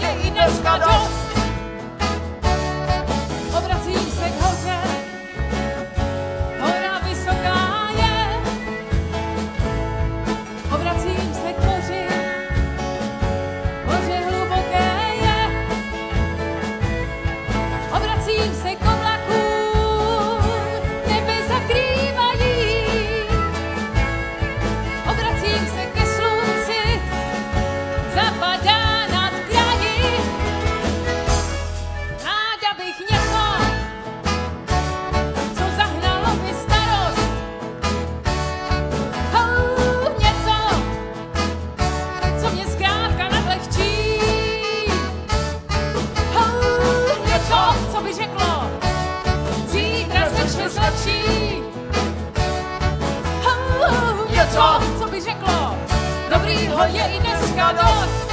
dobrýho je pescador.